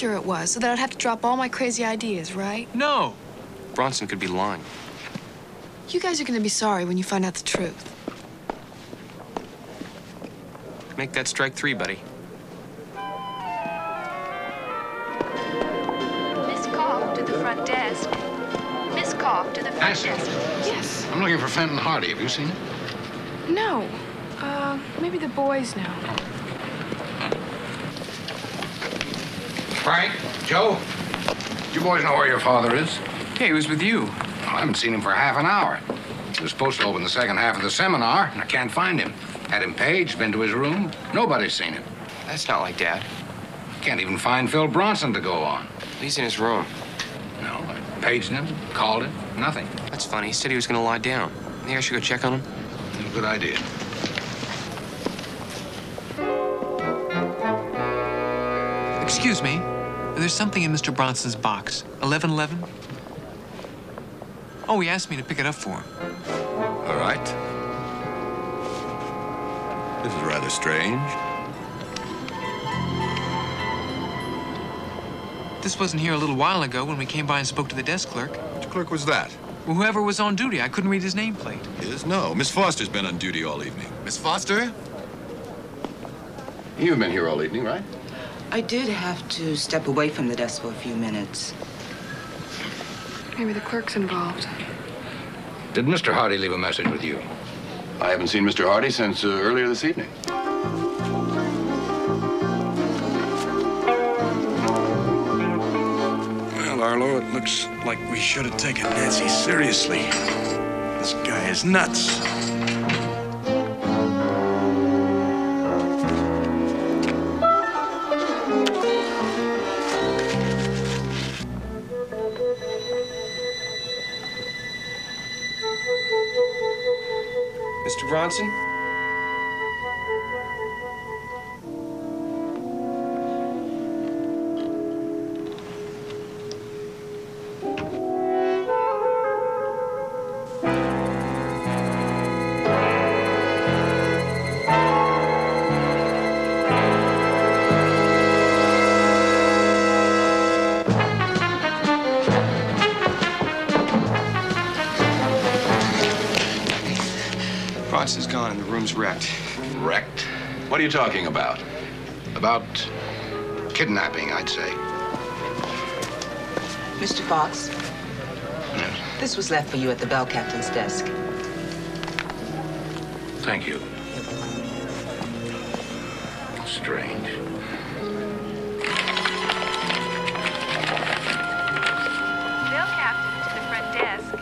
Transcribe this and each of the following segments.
sure it was, so that I'd have to drop all my crazy ideas, right? No. Bronson could be lying. You guys are gonna be sorry when you find out the truth. Make that strike three, buddy. Miss Cough to the front desk. Miss Cough to the front Nancy. desk. Yes. I'm looking for Fenton Hardy. Have you seen him? No. Uh, maybe the boys know. Frank? Joe? You boys know where your father is? Hey, he was with you. I haven't seen him for half an hour. He was supposed to open the second half of the seminar, and I can't find him. Had him paged, been to his room. Nobody's seen him. That's not like Dad. Can't even find Phil Bronson to go on. He's in his room. No, I paged him, called him, nothing. That's funny. He said he was gonna lie down. Think I should go check on him? Good idea. Excuse me. There's something in Mr. Bronson's box. 1111? Oh, he asked me to pick it up for him. All right. This is rather strange. This wasn't here a little while ago when we came by and spoke to the desk clerk. Which clerk was that? Well, whoever was on duty, I couldn't read his nameplate. His? No. Miss Foster's been on duty all evening. Miss Foster? You've been here all evening, right? I did have to step away from the desk for a few minutes. Maybe the clerk's involved. Did Mr. Hardy leave a message with you? I haven't seen Mr. Hardy since uh, earlier this evening. Well, Arlo, it looks like we should have taken Nancy seriously. This guy is nuts. Mr. Bronson? Bronson's gone and the room's wrecked. Wrecked? What are you talking about? About kidnapping, I'd say. Mr. Fox, Yes. this was left for you at the bell captain's desk. Thank you. Strange. Bill Captain to the front desk.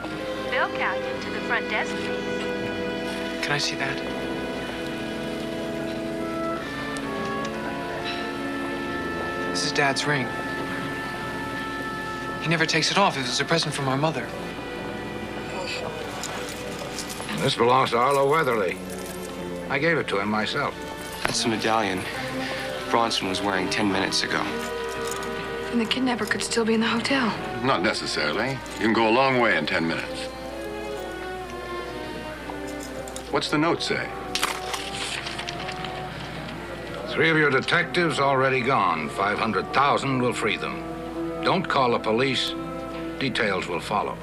Bill Captain to the front desk, please. Can I see that? This is Dad's ring. He never takes it off. It was a present from our mother. This belongs to Arlo Weatherly. I gave it to him myself. That's the medallion Bronson was wearing 10 minutes ago. And the kidnapper could still be in the hotel. Not necessarily. You can go a long way in ten minutes. What's the note say? Three of your detectives already gone. 500,000 will free them. Don't call the police. Details will follow.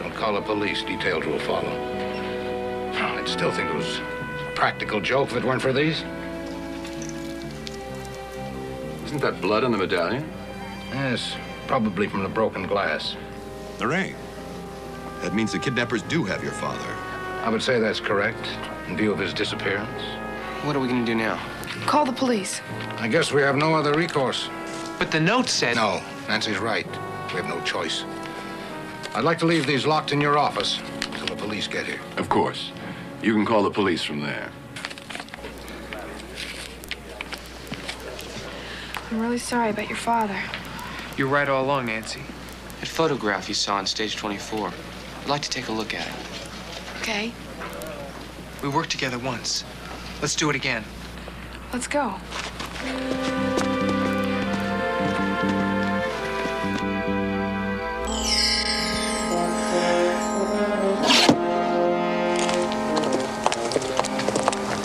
Don't call the police. Details will follow. I'd still think it was a practical joke if it weren't for these. Isn't that blood on the medallion? Yes, probably from the broken glass. The ring. That means the kidnappers do have your father. I would say that's correct, in view of his disappearance. What are we gonna do now? Call the police. I guess we have no other recourse. But the note said. No, Nancy's right. We have no choice. I'd like to leave these locked in your office until the police get here. Of course. You can call the police from there. I'm really sorry about your father. You're right all along, Nancy. That photograph you saw on stage 24. I'd like to take a look at it. Okay, We worked together once. Let's do it again. let's go.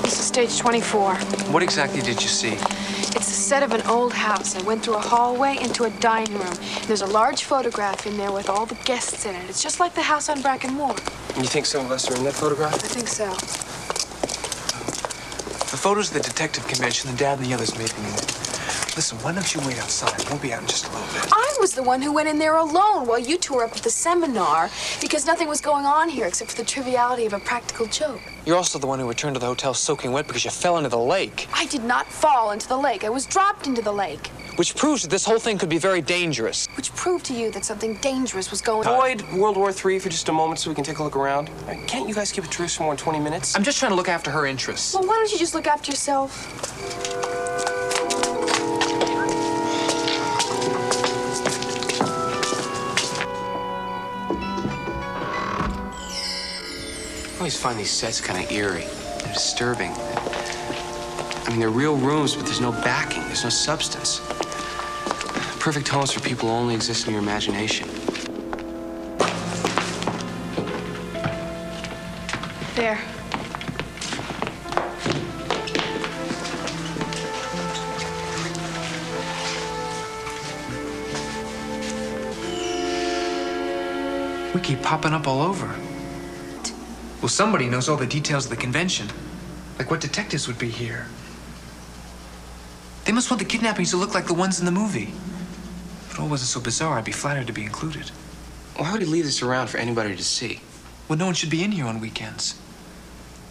This is stage 24. What exactly did you see? It's the set of an old house. I went through a hallway into a dining room. There's a large photograph in there with all the guests in it. It's just like the house on Bracken Moor. You think some of us are in that photograph? I think so. The photos of the detective convention, the dad and the others may be in it. Listen, why don't you wait outside? We'll be out in just a little bit. I was the one who went in there alone while you two were up at the seminar because nothing was going on here except for the triviality of a practical joke. You're also the one who returned to the hotel soaking wet because you fell into the lake, I did not fall into the lake. I was dropped into the lake, which proves that this whole thing could be very dangerous. which proved to you that something dangerous was going on. Avoid World War III for just a moment so we can take a look around. Can't you guys keep a truce for more than 20 minutes? I'm just trying to look after her interests. Well, why don't you just look after yourself? Always find these sets kind of eerie. They're disturbing. I mean, they're real rooms, but there's no backing, there's no substance. Perfect homes for people who only exist in your imagination. There. We keep popping up all over. Well, somebody knows all the details of the convention. Like what detectives would be here. They must want the kidnappings to look like the ones in the movie. If it all wasn't so bizarre, I'd be flattered to be included. Why would he leave this around for anybody to see? Well, no one should be in here on weekends.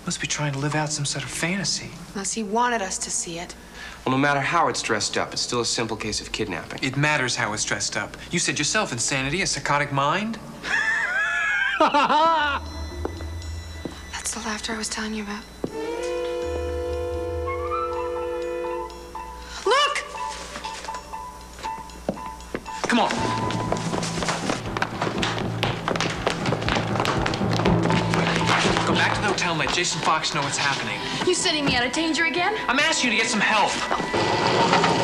Must be trying to live out some sort of fantasy. Unless he wanted us to see it. Well, no matter how it's dressed up, it's still a simple case of kidnapping. It matters how it's dressed up. You said yourself insanity, a psychotic mind. The laughter I was telling you about. Look! Come on. Go back to the hotel and let Jason Fox know what's happening. You sending me out of danger again? I'm asking you to get some help. Oh.